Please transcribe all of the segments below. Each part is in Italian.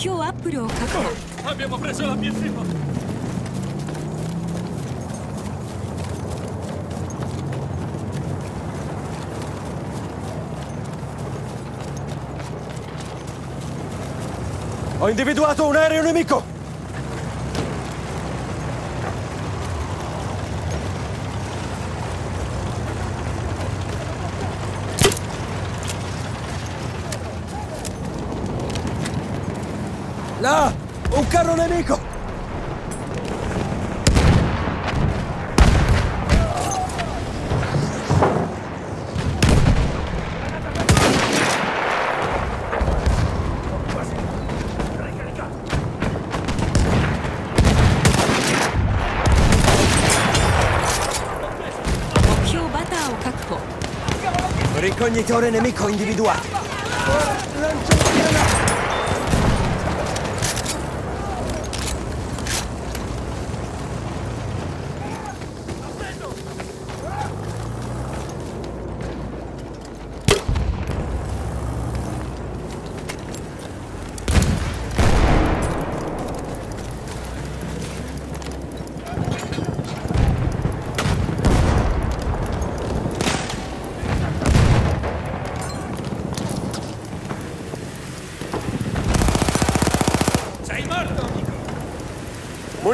目標アップルを確保 Abbiamo preso l'obiettivo! Ho individuato un aereo nemico! Carro nemico! Ricognitore nemico individuato.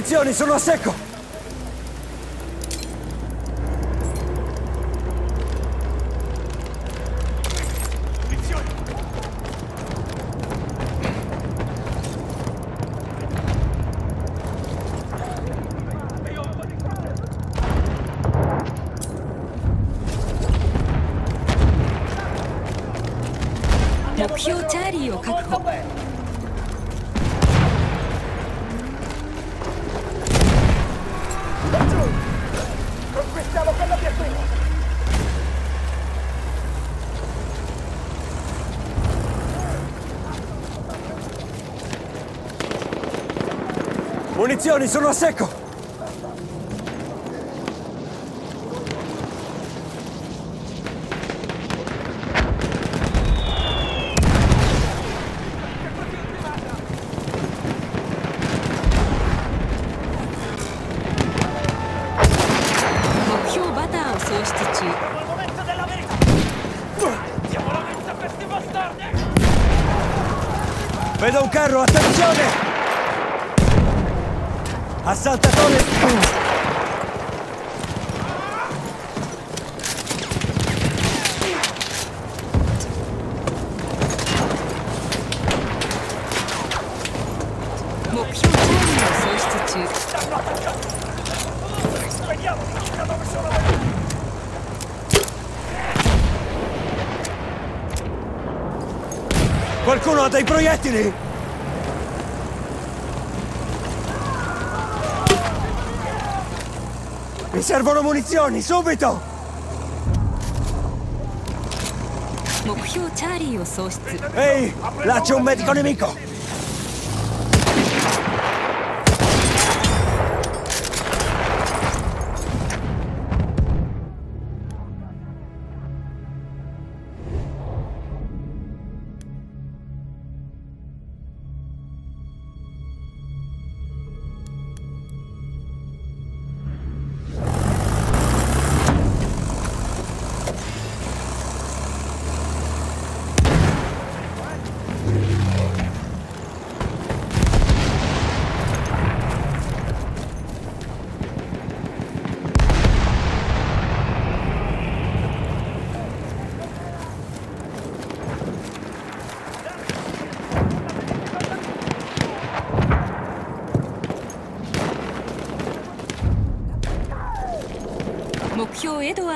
Munizioni, sono a secco! Munizioni, sono a secco!. Qualcuno ha dei proiettili? Mi servono munizioni, subito! 目標チャーリーを喪失 Ehi, là c'è un medico nemico! .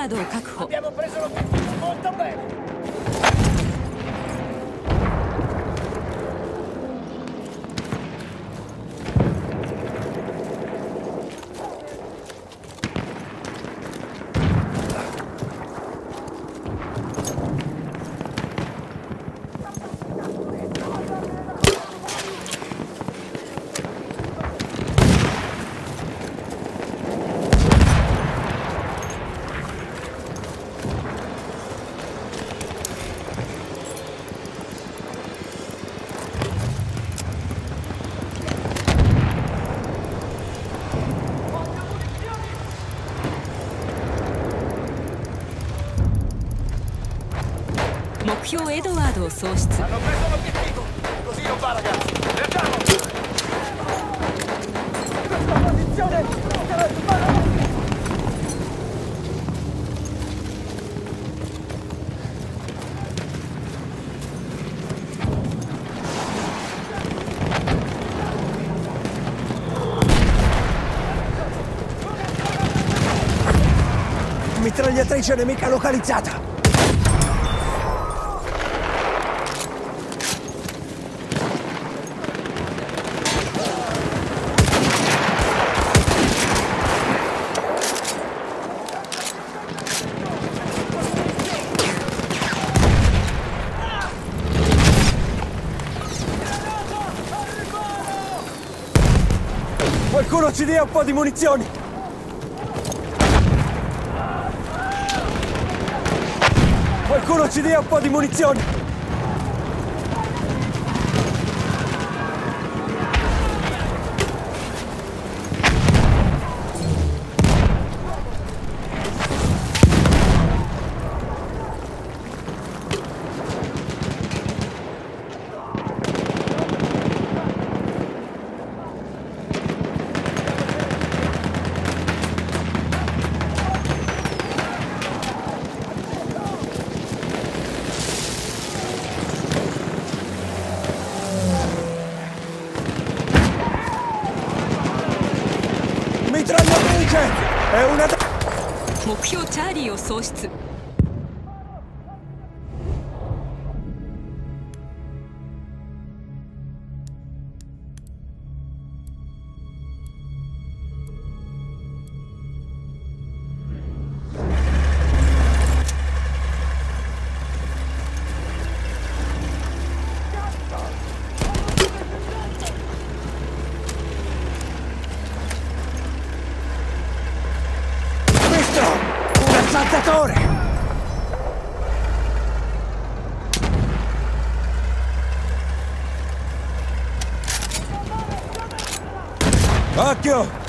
ードを確保。目標エドワードを喪失 Hanno preso l'obiettivo! Così non va, ragazzi! Viaggiamo! Mitragliatrice nemica localizzata! Qualcuno ci dia un po' di munizioni! Qualcuno ci dia un po' di munizioni! リーを喪失。Occhio!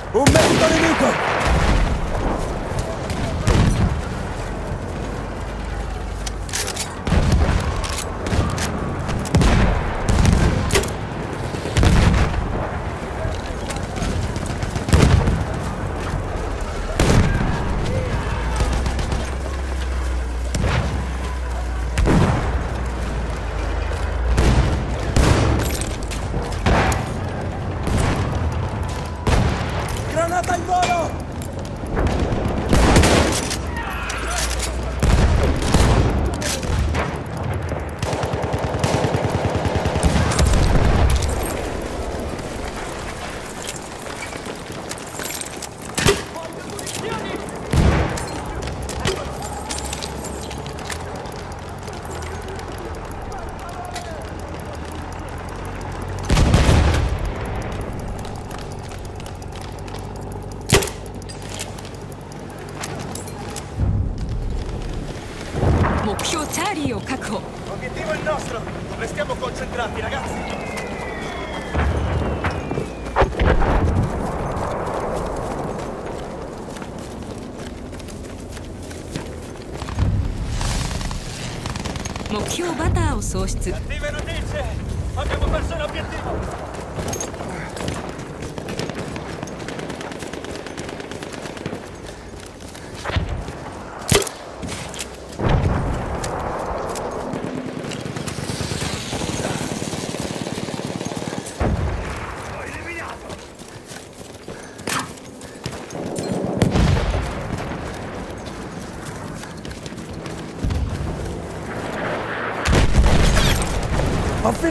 目標バターを喪失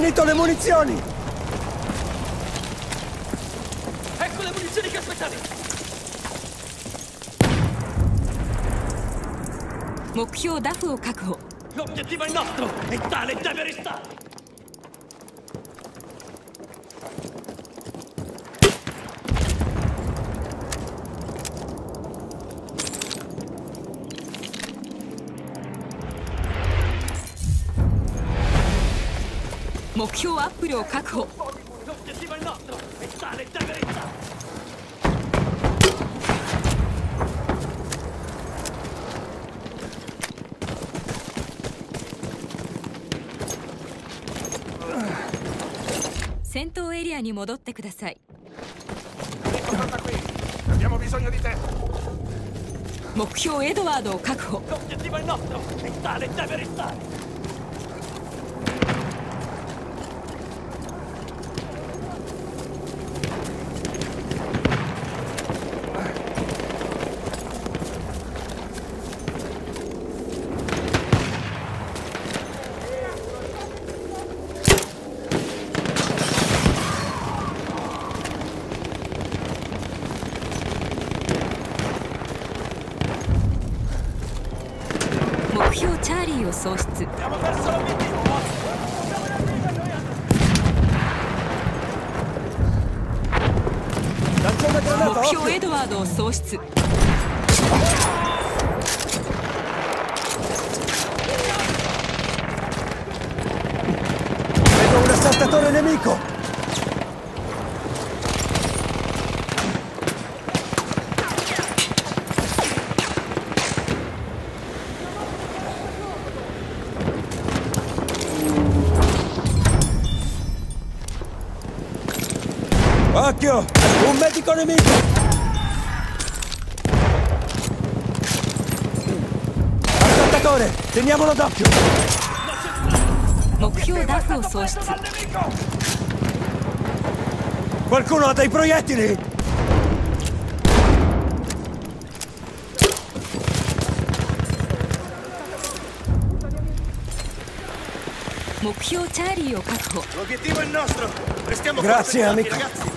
finito le munizioni! Ecco le munizioni che aspettavi! 目標ダフを確保 L'obiettivo è nostro! E tale deve restare! . 目標アップ量確保。戦闘エリアに戻ってください。目標エドワードを確保。目標エドワードを喪失。Un medico nemico! Assaltatore! Teniamolo d'occhio! 目標ダフを喪失 Al nemico! Qualcuno ha dei proiettili? 目標チャーリーを確保 L'obiettivo è nostro. Restiamo Grazie, concentrati, amico. ragazzi.「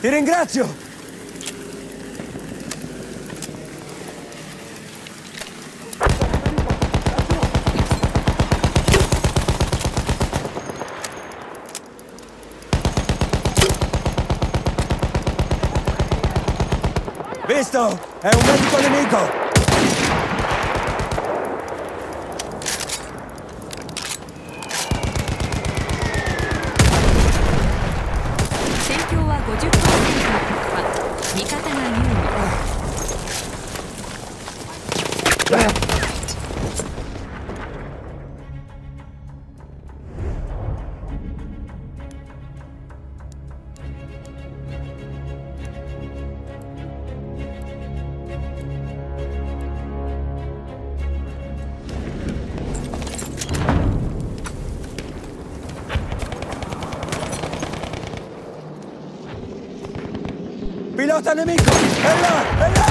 Ti ringrazio! Visto? È un medico nemico!「Pilota nemico! È là! È là!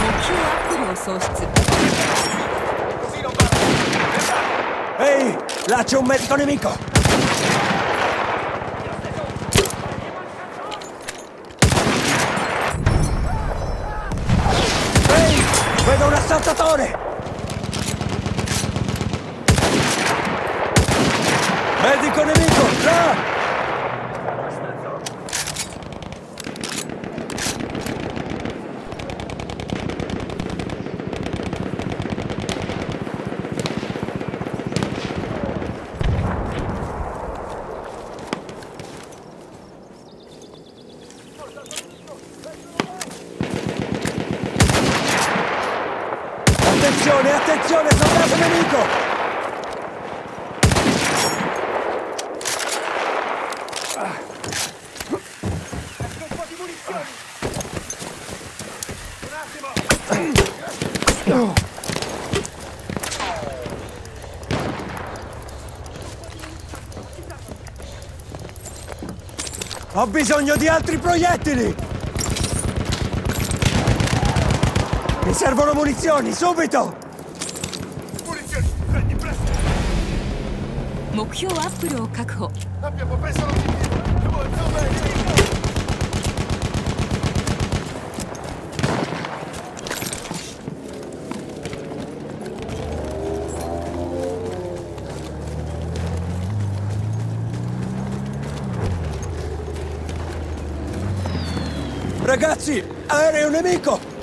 目標アップルを喪失 Così non va. Ehi! Là c'è un medico nemico! Ehi! Vedo un assaltatore! Attenzione, attenzione, soldato nemico! Ho bisogno di altri proiettili! Mi servono munizioni, subito! 目標アップルを確保。ラガッチ、アレオネミコ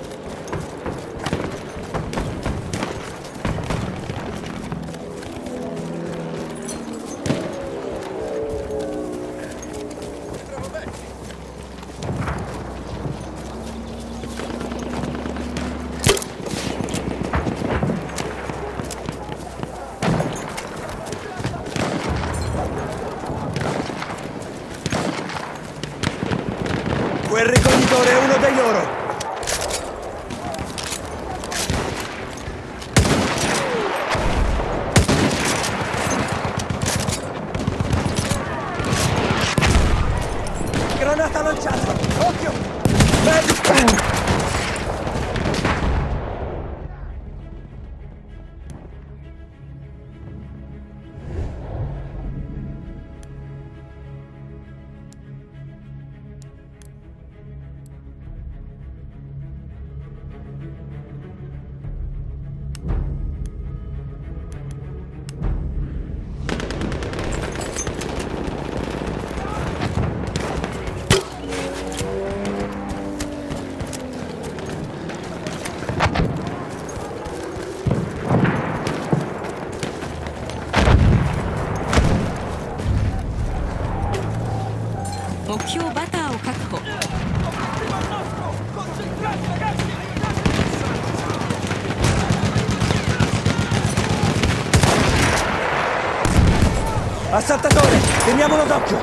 Teniamolo d'occhio!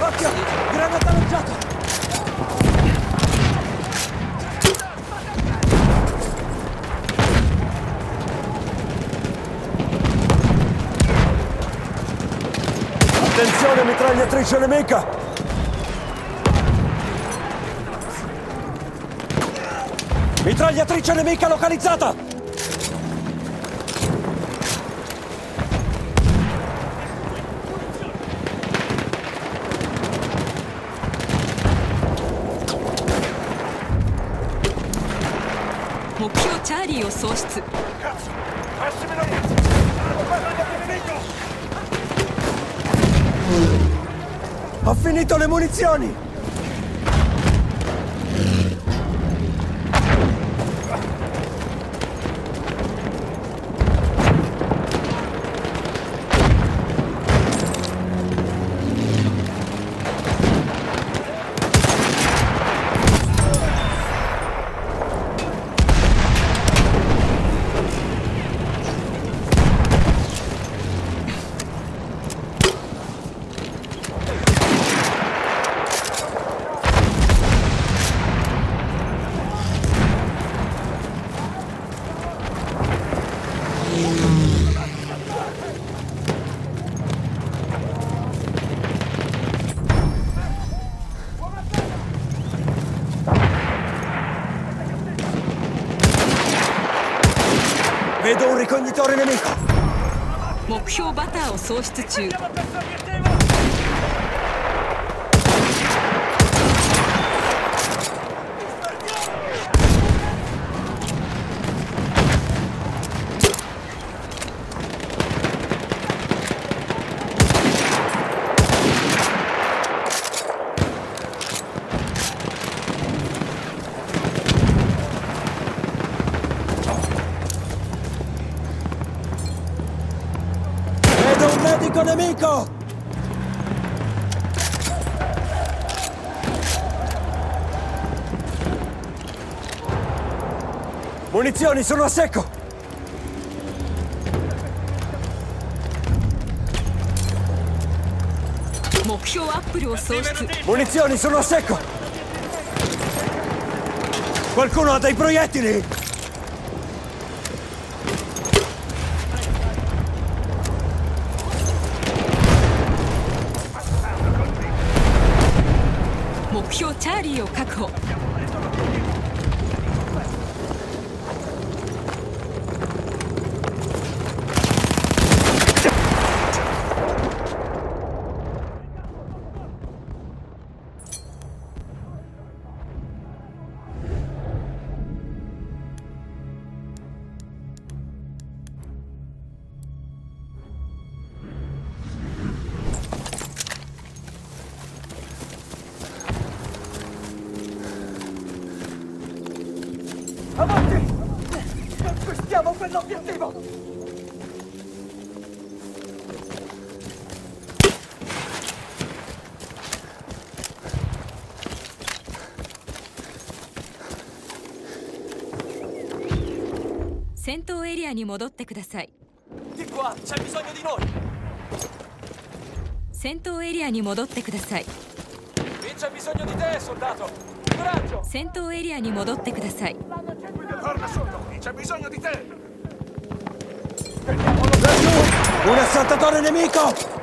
Occhio! Granata lanciata! Attenzione, mitragliatrice nemica! Mitragliatrice nemica localizzata! 喪失 Cazzo! Massimi la! Stiamo parlando di nemico! Ho finito le munizioni! 目標バターを喪失中。Attacco nemico! Munizioni, sono a secco! Munizioni, sono a secco! Qualcuno ha dei proiettili! に戻ってください。戦闘エリアに戻ってください。戦闘エリアに戻ってください。戦闘エリアに戻ってください。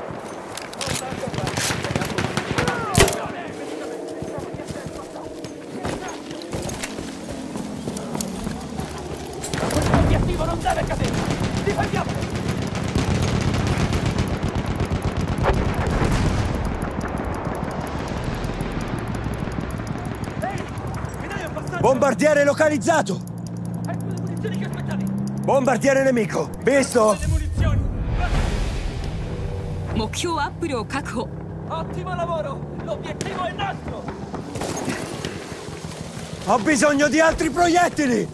Bombardiere localizzato! Ecco le munizioni che aspettavi! Bombardiere nemico, visto? Mocchio munizioni! o Apprio Ottimo lavoro! L'obiettivo è nostro! Ho bisogno di altri proiettili!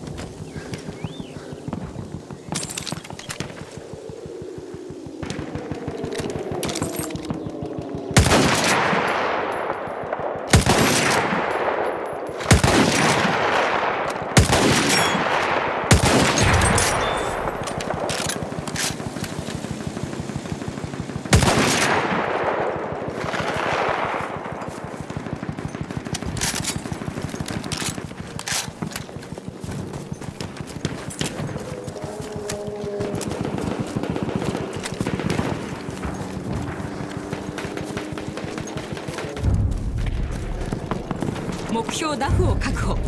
確保。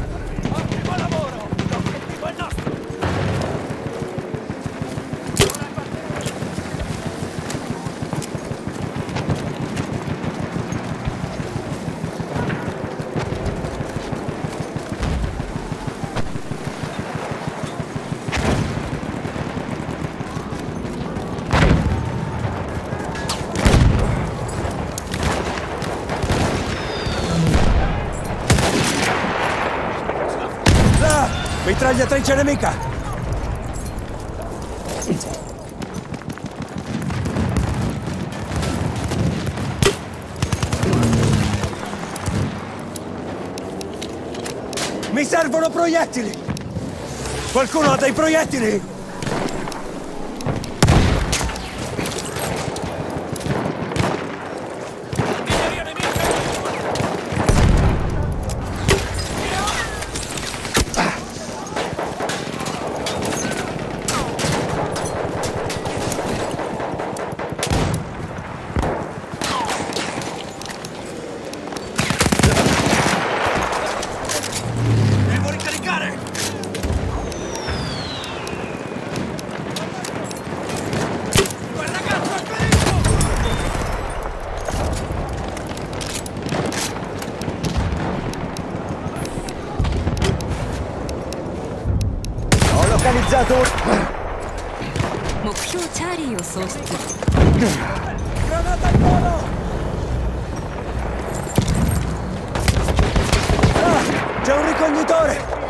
Mitragliatrice nemica! Mi servono proiettili! Qualcuno ha dei proiettili? なに邪道目標チャーリーを喪失グラナタコード上陸に通る